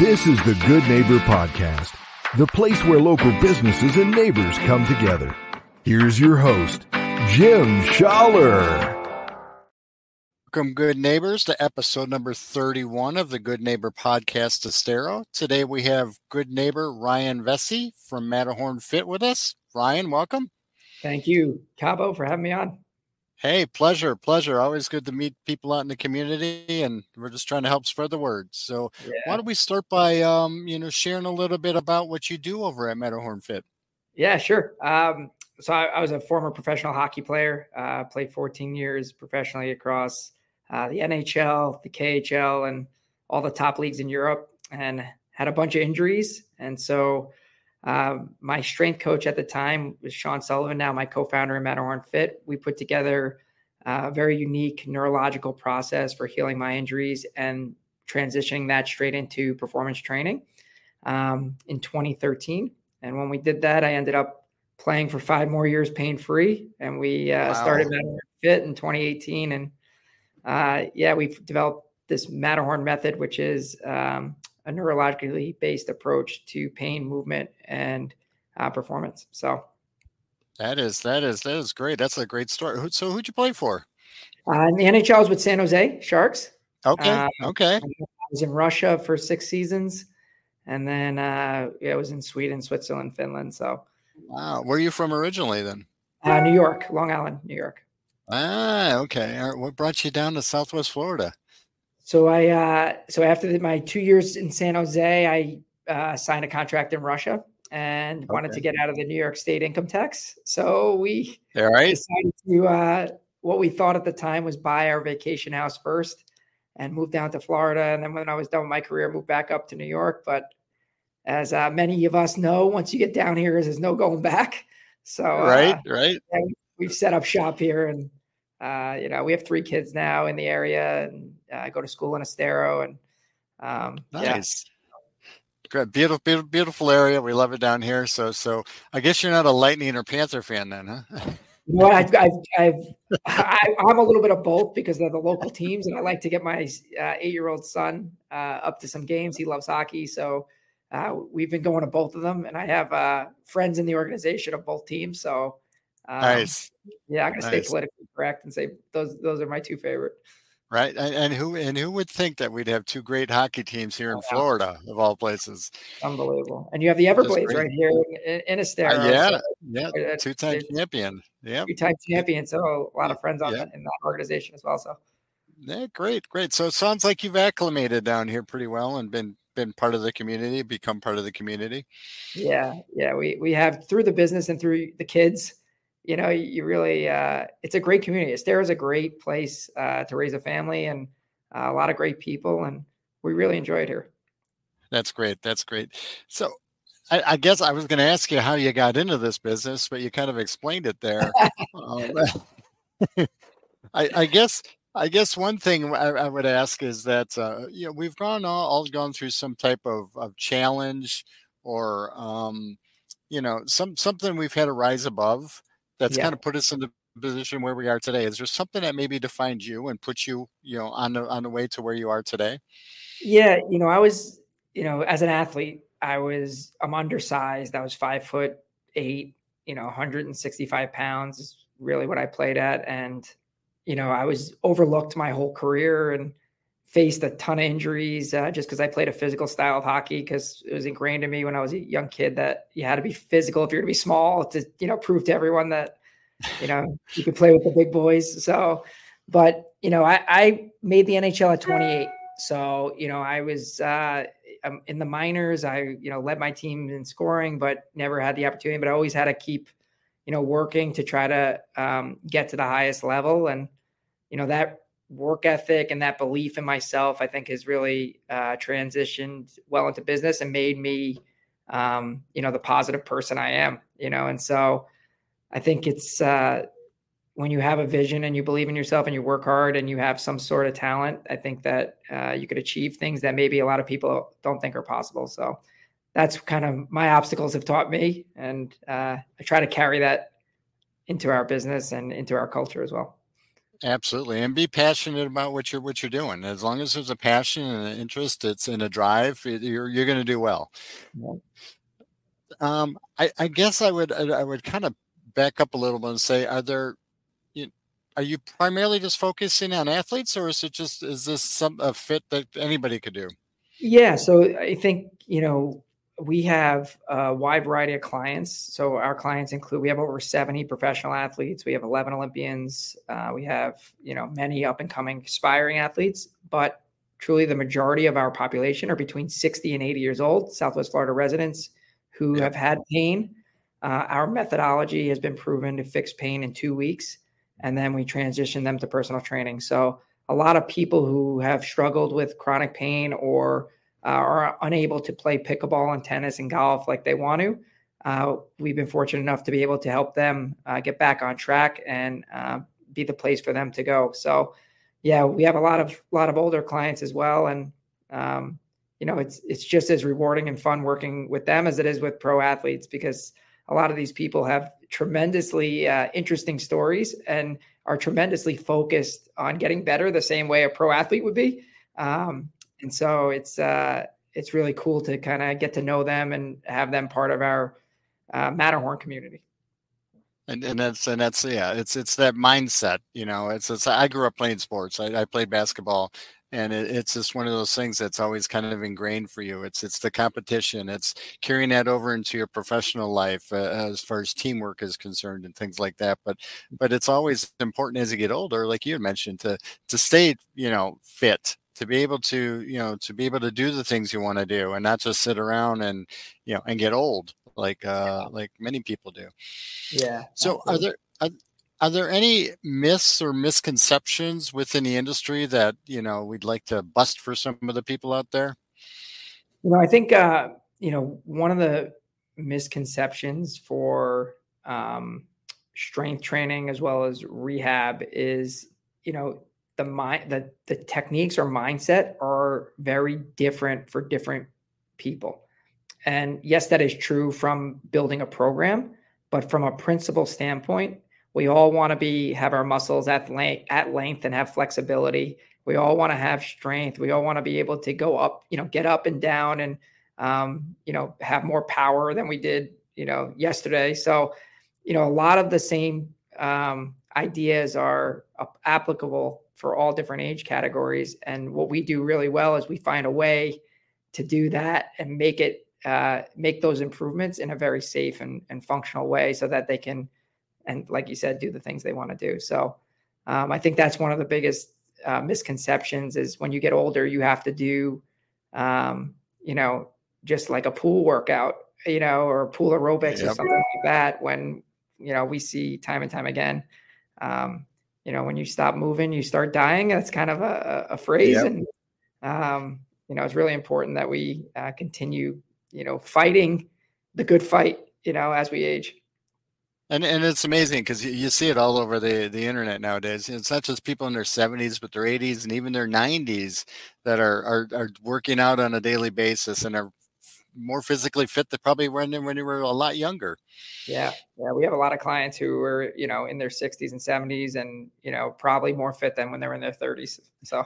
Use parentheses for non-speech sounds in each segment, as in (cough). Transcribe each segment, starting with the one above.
This is the Good Neighbor Podcast, the place where local businesses and neighbors come together. Here's your host, Jim Schaller. Welcome, good neighbors, to episode number 31 of the Good Neighbor Podcast Estero. Today we have good neighbor Ryan Vesce from Matterhorn Fit with us. Ryan, welcome. Thank you, Cabo, for having me on. Hey, pleasure, pleasure. Always good to meet people out in the community, and we're just trying to help spread the word. So, yeah. why don't we start by, um, you know, sharing a little bit about what you do over at Matterhorn Fit? Yeah, sure. Um, so I, I, was a former professional hockey player. Uh, played 14 years professionally across uh, the NHL, the KHL, and all the top leagues in Europe, and had a bunch of injuries. And so, uh, my strength coach at the time was Sean Sullivan, now my co-founder in Matterhorn Fit. We put together a very unique neurological process for healing my injuries and transitioning that straight into performance training um, in 2013. And when we did that, I ended up playing for five more years pain free. And we uh, wow. started Matterhorn Fit in 2018. And uh, yeah, we've developed this Matterhorn method, which is um, a neurologically based approach to pain, movement, and uh, performance. So that is that is that is great. That's a great story. So who'd you play for? Uh, in the NHL was with San Jose Sharks. Okay. Uh, okay. I was in Russia for six seasons, and then uh, yeah, I was in Sweden, Switzerland, Finland. So. Wow. Where are you from originally then? Uh, New York, Long Island, New York. Ah, okay. What brought you down to Southwest Florida? So I, uh, so after the, my two years in San Jose, I uh, signed a contract in Russia and okay. wanted to get out of the New York State income tax. So we All right. decided to uh, what we thought at the time was buy our vacation house first and move down to Florida. And then when I was done with my career, moved back up to New York. But as uh, many of us know, once you get down here, there's no going back. So right, uh, right. We've set up shop here and uh, you know, we have three kids now in the area, and uh, go to school in Estero, and um, nice. Yeah. Great, beautiful, beautiful, beautiful area. We love it down here. So, so I guess you're not a Lightning or Panther fan, then, huh? Know, I've, I've, I've I, am a little bit of both because they're the local teams, and I like to get my uh, eight-year-old son uh, up to some games. He loves hockey, so uh, we've been going to both of them, and I have uh, friends in the organization of both teams. So um, nice. Yeah, I'm gonna nice. stay politically correct and say those those are my two favorite. Right, and, and, who and who would think that we'd have two great hockey teams here in oh, Florida, of all places? Unbelievable, and you have the Everblades right here in, in Estero. Uh, yeah, so, yeah, two-time champion. Yeah, two-time champion. So a lot of friends on yeah. in that organization as well. So, yeah, great, great. So it sounds like you've acclimated down here pretty well and been been part of the community, become part of the community. Yeah, yeah, we we have through the business and through the kids you know, you really, uh, it's a great community. Estero is a great place uh, to raise a family and uh, a lot of great people, and we really enjoy it here. That's great. That's great. So, I, I guess I was going to ask you how you got into this business, but you kind of explained it there. (laughs) um, (laughs) I, I, guess. I guess one thing I, I would ask is that uh, you know we've gone all, all, gone through some type of, of challenge or um, you know some something we've had to rise above that's yeah. kind of put us in the position where we are today. Is there something that maybe defined you and put you, you know, on the on the way to where you are today? Yeah, you know, I was, you know, as an athlete, I was I'm undersized. I was five foot eight, you know, 165 pounds is really what I played at. And, you know, I was overlooked my whole career and faced a ton of injuries uh, just because I played a physical style of hockey because it was ingrained in me when I was a young kid that you had to be physical if you're to be small to you know prove to everyone that you know you could play with the big boys. So, but you know I, I made the NHL at 28, so you know I was uh, in the minors. I you know led my team in scoring, but never had the opportunity. But I always had to keep you know working to try to um, get to the highest level and you know that work ethic and that belief in myself, I think, has really uh, transitioned well into business and made me, um, you know, the positive person I am. You know, and so I think it's uh, when you have a vision and you believe in yourself and you work hard and you have some sort of talent. I think that uh, you could achieve things that maybe a lot of people don't think are possible. So that's kind of my obstacles have taught me, and uh, I try to carry that into our business and into our culture as well. Absolutely, and be passionate about what you're what you're doing. As long as there's a passion and an interest, it's in a drive. You're you're going to do well. Yeah. Um, I, I guess I would I would kind of back up a little bit and say, are there are you primarily just focusing on athletes or is it just is this some a fit that anybody could do yeah so i think you know we have a wide variety of clients. So our clients include we have over 70 professional athletes. We have 11 olympians. Uh, we have you know many up and coming aspiring athletes. But truly the majority of our population are between 60 and 80 years old southwest florida residents who yeah. have had pain. Uh, our methodology has been proven to fix pain in two weeks and then we transition them to personal training. So a lot of people who have struggled with chronic pain or uh, are unable to play pickleball and tennis and golf like they want to, uh, we've been fortunate enough to be able to help them uh, get back on track and uh, be the place for them to go. So, yeah, we have a lot of lot of older clients as well, and um, you know, it's it's just as rewarding and fun working with them as it is with pro athletes because a lot of these people have tremendously uh, interesting stories and are tremendously focused on getting better the same way a pro athlete would be. Um, and so it's uh, it's really cool to kind of get to know them and have them part of our uh, Matterhorn community. And, and that's and that's yeah it's it's that mindset you know it's it's I grew up playing sports. I, I played basketball and it, it's just one of those things that's always kind of ingrained for you. It's it's the competition. It's carrying that over into your professional life uh, as far as teamwork is concerned and things like that. But but it's always important as you get older like you mentioned to to stay you know fit to be able to you know to be able to do the things you want to do and not just sit around and you know and get old like uh yeah. like many people do yeah so absolutely. are there are, are there any myths or misconceptions within the industry that you know we'd like to bust for some of the people out there? You know, I think uh, you know one of the misconceptions for um, strength training as well as rehab is you know the mind the the techniques or mindset are very different for different people. And yes, that is true from building a program, but from a principle standpoint, we all want to be have our muscles at length, at length and have flexibility. We all want to have strength. We all want to be able to go up, you know, get up and down and um, you know, have more power than we did, you know, yesterday. So, you know, a lot of the same um, ideas are applicable for all different age categories. And what we do really well is we find a way to do that and make it uh, make those improvements in a very safe and, and functional way so that they can and like you said, do the things they want to do. So um, I think that's one of the biggest uh, misconceptions is when you get older, you have to do, um, you know, just like a pool workout, you know, or pool aerobics yep. or something like that. When you know we see time and time again, um, you know, when you stop moving, you start dying. That's kind of a, a phrase, yep. and um, you know, it's really important that we uh, continue, you know, fighting the good fight, you know, as we age. And and it's amazing because you, see it all over the, the internet nowadays. It's not just people in their 70s, but their 80s and even their 90s that are, are, are working out on a daily basis and are more physically fit than probably when they, when they were a lot younger. Yeah, yeah, we have a lot of clients who are you know in their 60s and 70s, and you know probably more fit than when they were in their 30s. So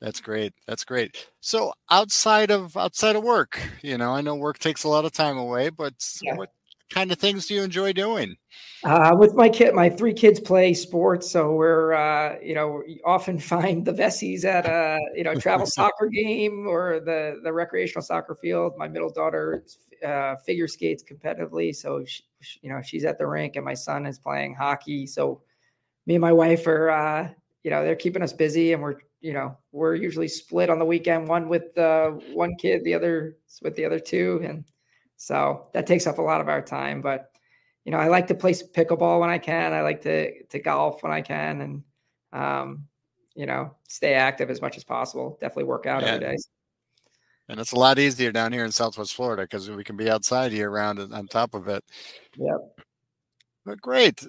that's great. That's great. So outside of outside of work, you know, I know work takes a lot of time away, but yeah. what kind of things do you enjoy doing? Uh, with my kid, my three kids play sports, so we're uh, you know often (laughs) find the Vesces at a you know travel (laughs) soccer game or the the recreational soccer field. My middle daughter uh, figure skates competitively, so she, you know she's at the rink, and my son is playing hockey. So me and my wife are uh, you know they're keeping us busy, and we're you know we're usually split on the weekend, one with uh, one kid, the other with the other two, and so that takes up a lot of our time. But you know, I like to play pickleball when I can. I like to to golf when I can, and um, you know, stay active as much as possible. Definitely work out yeah. every day. And it's a lot easier down here in Southwest Florida because we can be outside year round on top of it. Yep. But great.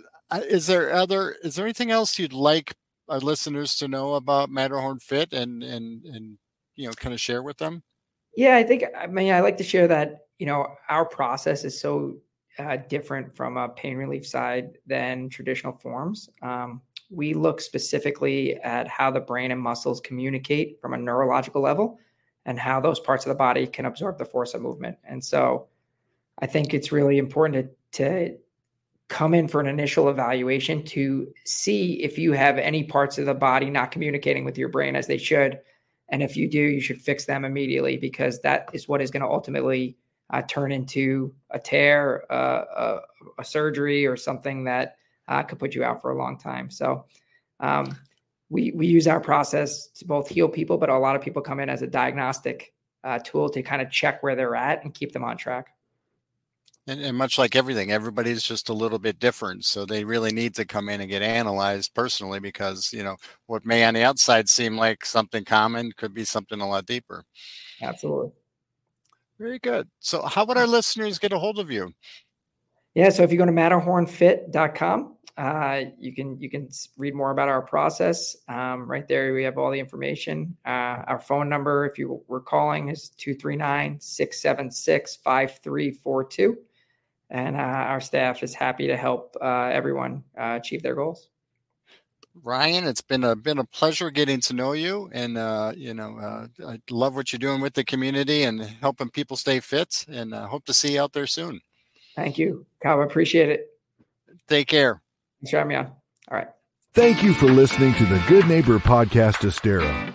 Is there other? Is there anything else you'd like our listeners to know about Matterhorn Fit and and and you know kind of share with them? Yeah, I think I mean I like to share that you know, our process is so uh, different from a pain relief side than traditional forms. Um, we look specifically at how the brain and muscles communicate from a neurological level and how those parts of the body can absorb the force of movement. And so I think it's really important to, to come in for an initial evaluation to see if you have any parts of the body not communicating with your brain as they should. And if you do, you should fix them immediately because that is what is going to ultimately uh, turn into a tear, uh, a, a, surgery, or something that uh, could put you out for a long time. So um, we we use our process to both heal people, but a lot of people come in as a diagnostic uh, tool to kind of check where they're at and keep them on track. And, and, much like everything, everybody's just a little bit different. So they really need to come in and get analyzed personally because, you know, what may on the outside seem like something common could be something a lot deeper. Absolutely. Very good. So, how would our listeners get a hold of you? Yeah, so if you go to matterhornfit.com, uh, you can you can read more about our process. Um, right there, we have all the information. Uh, our phone number, if you were calling, is 239 676 5342. And uh, our staff is happy to help uh, everyone uh, achieve their goals. Ryan, it's been a been a pleasure getting to know you, and uh, you know, uh, I love what you're doing with the community and helping people stay fit. And uh, hope to see you out there soon. Thank you, Kyle. Appreciate it. Take care. Thanks for having me on. All right. Thank you for listening to the Good Neighbor Podcast Estero.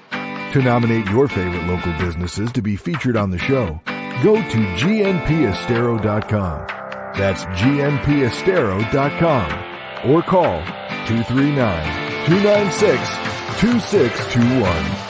To nominate your favorite local businesses to be featured on the show, go to gnpestero.com. That's gnpestero.com or call 239 296 2621.